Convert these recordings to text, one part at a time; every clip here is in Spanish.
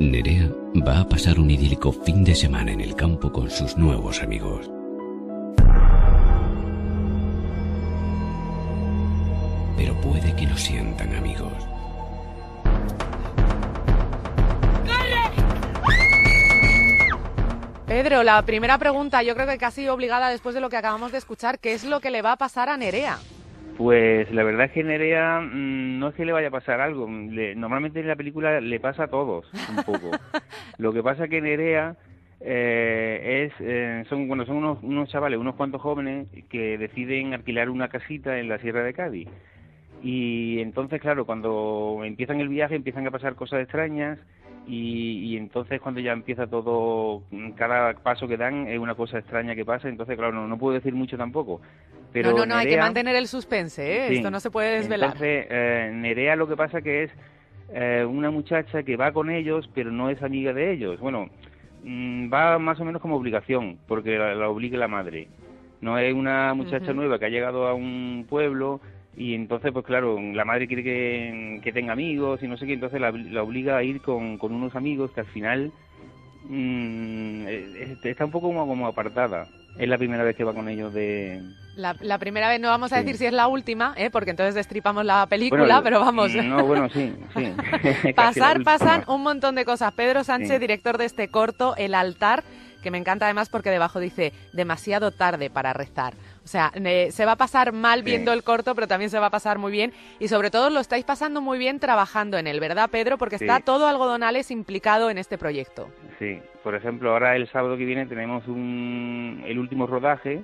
Nerea va a pasar un idílico fin de semana en el campo con sus nuevos amigos. Pero puede que no sientan amigos. Pedro, la primera pregunta yo creo que casi obligada después de lo que acabamos de escuchar, ¿qué es lo que le va a pasar a Nerea? Pues la verdad es que Nerea mm, no es que le vaya a pasar algo. Le- normalmente en la película le pasa a todos un poco. Lo que pasa que Nerea eh, es eh, son bueno son unos, unos chavales, unos cuantos jóvenes que deciden alquilar una casita en la Sierra de Cádiz. Y entonces, claro, cuando empiezan el viaje empiezan a pasar cosas extrañas y, y entonces cuando ya empieza todo, cada paso que dan es una cosa extraña que pasa, entonces claro, no, no puedo decir mucho tampoco. Pero no, no, no, hay que mantener el suspense, ¿eh? Sí. Esto no se puede desvelar. Entonces, eh, Nerea lo que pasa que es eh, una muchacha que va con ellos, pero no es amiga de ellos. Bueno, mm, va más o menos como obligación, porque la, la obliga la madre. No es una muchacha nueva que ha llegado a un pueblo y entonces, pues claro, la madre quiere que, que tenga amigos y no sé qué, entonces la, la obliga a ir con, con unos amigos que al final mm, eh, está un poco como, como apartada. Es la primera vez que va con ellos de, La, la primera vez no vamos a Sí. decir si es la última, ¿eh? porque entonces destripamos la película, Bueno, pero vamos. No, bueno, sí, Pasar, pasan un montón de cosas. Pedro Sánchez, Sí. director de este corto, El altar, que me encanta además porque debajo dice demasiado tarde para rezar. O sea, eh, se va a pasar mal viendo el corto, pero también se va a pasar muy bien. Y sobre todo lo estáis pasando muy bien trabajando en él, ¿verdad, Pedro? Porque está todo Algodonales implicado en este proyecto. Sí, por ejemplo, ahora el sábado que viene tenemos un, el último rodaje,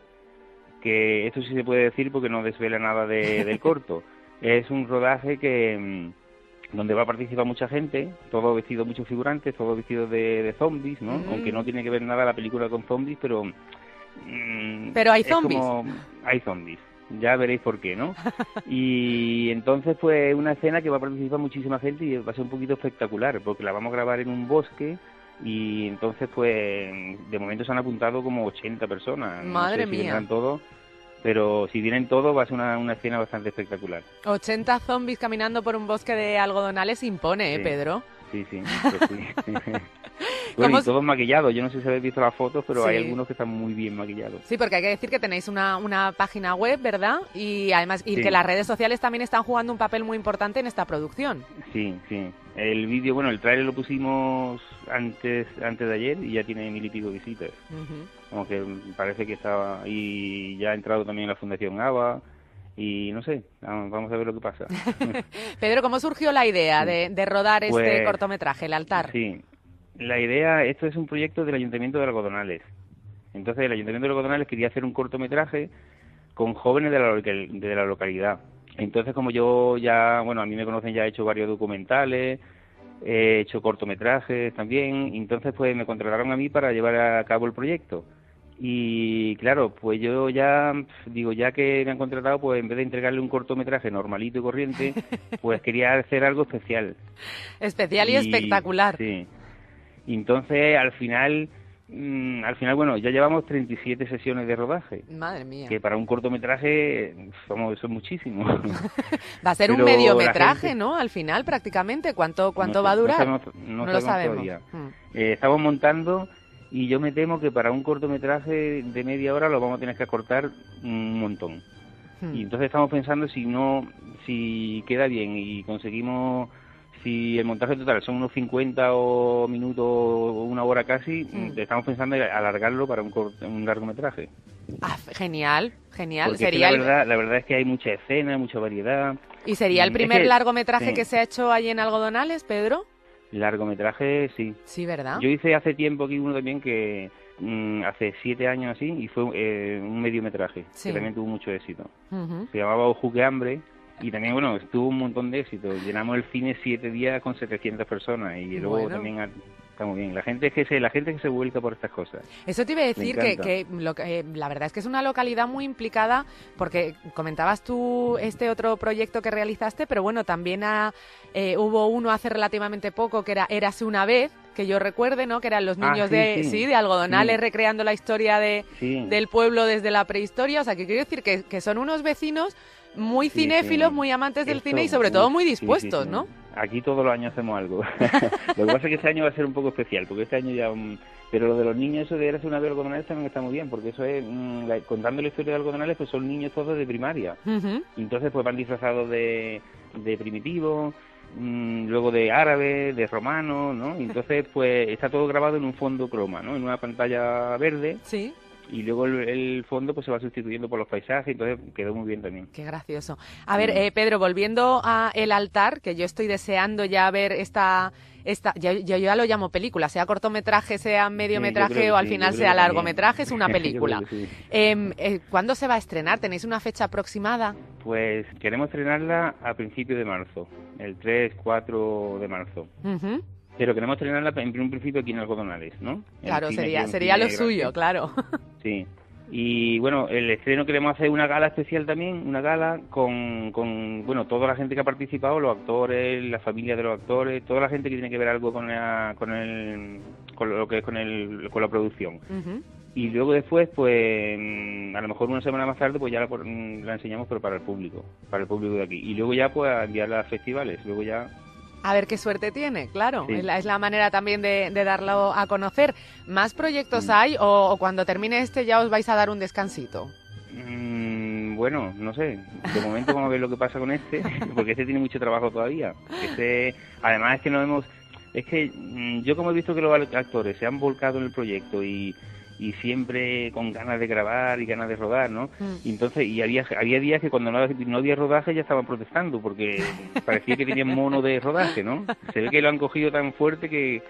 que esto sí se puede decir porque no desvela nada de- del corto. Es un rodaje que mm, donde va a participar mucha gente, todo vestido, muchos figurantes, todo vestido de, de zombies, ¿no? Mm. Aunque no tiene que ver nada la película con zombies, pero... mm, Pero hay es zombies. como- hay zombies. Ya veréis por qué, ¿no? Y entonces, pues, una escena que va a participar muchísima gente y va a ser un poquito espectacular, porque la vamos a grabar en un bosque y entonces, pues, de momento se han apuntado como 80 personas. Madre no sé si mía. todos, pero si vienen todos va a ser una, una escena bastante espectacular. 80 zombies caminando por un bosque de algodonales impone, ¿eh, Sí. Pedro? Sí, sí, pues sí. bueno, ¿Cómo y todos maquillados. Yo no sé si habéis visto las fotos, pero hay algunos que están muy bien maquillados. Sí, porque hay que decir que tenéis una, una página web, ¿verdad? Y además y Sí. que las redes sociales también están jugando un papel muy importante en esta producción. Sí, sí. El vídeo, bueno, el trailer lo pusimos antes antes de ayer y ya tiene mil y pico visitas. Como que parece que estaba... Y ya ha entrado también la Fundación ABA y no sé, vamos a ver lo que pasa. Pedro, ¿cómo surgió la idea de, de rodar este Pues, cortometraje, El altar? Sí, la idea, esto es un proyecto del Ayuntamiento de Algodonales. Entonces el Ayuntamiento de Algodonales quería hacer un cortometraje con jóvenes de la, de la localidad. Entonces como yo ya, bueno, a mí me conocen, ya he hecho varios documentales, he hecho cortometrajes también, entonces pues me contrataron a mí para llevar a cabo el proyecto. Y claro, pues yo ya digo, ya que me han contratado, pues en vez de entregarle un cortometraje normalito y corriente, pues quería hacer algo especial. Especial y, espectacular. Sí. Y entonces, al final, mm, al final, bueno, ya llevamos 37 sesiones de rodaje, Madre mía. que para un cortometraje, vamos, eso es muchísimo. Va a ser un Pero mediometraje, gente- ¿no? Al final, prácticamente. ¿Cuánto, cuánto No va a durar? No sabemos, no lo sabemos sabemos. todavía. Mm. Eh, estamos montando y yo me temo que para un cortometraje de media hora lo vamos a tener que acortar un montón. Mm. Y entonces estamos pensando si no, si queda bien y conseguimos, si el montaje total son unos 50 o minutos o una hora casi, Mm. estamos pensando en alargarlo para un, cort- un largometraje. Ah, genial, genial. Porque es que Sería la, verdad, la verdad es que hay mucha escena, mucha variedad. ¿Y sería el Mm, es primer que- largometraje sí. que se ha hecho allí en Algodonales, Pedro? Largometraje, sí. Sí, ¿verdad? Yo hice hace tiempo aquí uno también que mm, hace siete años así y fue eh, un mediometraje Sí. que también tuvo mucho éxito. Se llamaba Ojo que hambre y también, bueno, tuvo un montón de éxito. Llenamos el cine siete días con 700 personas y luego Bueno. también está muy bien. La gente es que se, la gente que se vuelca por estas cosas. Eso te iba a decir que, que lo que- eh, la verdad es que es una localidad muy implicada porque comentabas tú este otro proyecto que realizaste, pero bueno, también ha- eh, hubo uno hace relativamente poco que era Érase una vez, que yo recuerde, ¿no? Que eran los Ah, niños sí, de, sí. de algodonales Sí. recreando la historia de, del pueblo desde la prehistoria. O sea, que quiero decir que, que son unos vecinos muy cinéfilos, muy amantes del Esto, cine y sobre todo muy dispuestos. ¿no? Aquí todos los años hacemos algo. lo que pasa es que este año va a ser un poco especial, porque este año ya... mm, pero lo de los niños, eso de hacer una vez algodonales también está muy bien, porque eso es, mm, la- contando la historia de algodonales, pues son niños todos de primaria. Y entonces pues van disfrazados de, de primitivos, mm, luego de árabe, de romano, ¿no? Y entonces pues está todo grabado en un fondo croma, ¿no? En una pantalla verde Sí, y luego el, el fondo pues se va sustituyendo por los paisajes, entonces quedó muy bien también. qué gracioso. A ver, eh, Pedro, volviendo a El altar, que yo estoy deseando ya ver esta... Esta, yo, yo ya lo llamo película, sea cortometraje, sea mediometraje Sí, o al sí, final sea largometraje, es una película. sí. Em, eh, ¿Cuándo se va a estrenar? ¿Tenéis una fecha aproximada? Pues queremos estrenarla a principios de marzo, el 3, 4 de marzo. Ujú. Pero queremos estrenarla en un principio aquí en Algodonales, ¿no? Claro, cine, sería, sería lo suyo, claro. Sí. Y bueno, el estreno queremos hacer una gala especial también, una gala con, con bueno, toda la gente que ha participado, los actores, la familia de los actores, toda la gente que tiene que ver algo con, la- con el con lo que es con el con la producción. Y luego después, pues, mm, a lo mejor una semana más tarde, pues ya la, la enseñamos, pero para el público, para el público de aquí. Y luego ya, pues, a enviarla a festivales. Luego ya, A ver qué suerte tiene, claro. Sí. Es, la, es la manera también de, de darlo a conocer. ¿Más proyectos Mm. hay o, o cuando termine este ya os vais a dar un descansito? mm, bueno, no sé. De momento vamos a ver lo que pasa con este, porque este tiene mucho trabajo todavía. Este, además es que no hemos, es que mm, yo como he visto que los actores se han volcado en el proyecto y y siempre con ganas de grabar y ganas de rodar, ¿no? Mm. Y entonces, y había, había días que cuando no, no había rodaje ya estaban protestando porque parecía que tenían mono de rodaje, ¿no? Se ve que lo han cogido tan fuerte que,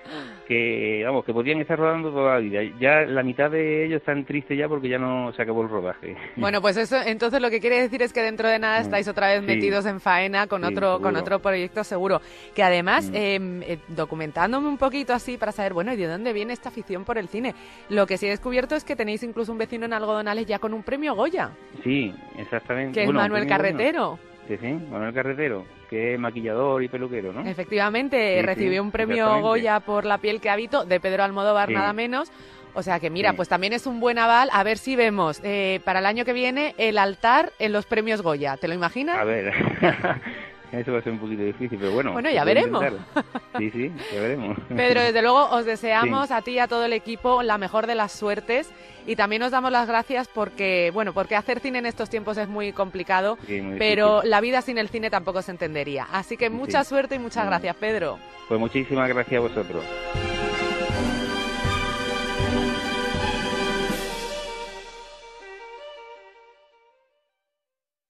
que, vamos, que podían estar rodando toda la vida. Ya la mitad de ellos están tristes ya porque ya no se acabó el rodaje. Bueno, pues eso, entonces lo que quiere decir es que dentro de nada Mm. estáis otra vez Sí. metidos en faena con Sí, otro con otro proyecto seguro. Que además, Mm. eh, eh, documentándome un poquito así para saber, bueno, ¿y de dónde viene esta afición por el cine? Lo que sí he descubierto es que tenéis incluso un vecino en Algodonales ya con un premio Goya, Sí, exactamente. que Bueno, es Manuel bueno. Carretero. Sí, sí, Manuel Carretero, que es maquillador y peluquero, ¿no? Efectivamente, Sí, sí, recibió un premio. Goya por la piel que habito de Pedro Almodóvar, Sí. nada menos. O sea que mira, Sí. pues también es un buen aval. A ver si vemos eh, para el año que viene el altar en los premios Goya. ¿Te lo imaginas? A ver, eso va a ser un poquito difícil, pero bueno. Bueno, ya veremos. intentar. Sí, sí, ya veremos. Pedro, desde luego os deseamos a ti y a todo el equipo la mejor de las suertes y también os damos las gracias porque, bueno, porque hacer cine en estos tiempos es muy complicado, Sí, muy pero la vida sin el cine tampoco se entendería. Así que mucha Sí. suerte y muchas gracias, Pedro. Pues muchísimas gracias a vosotros.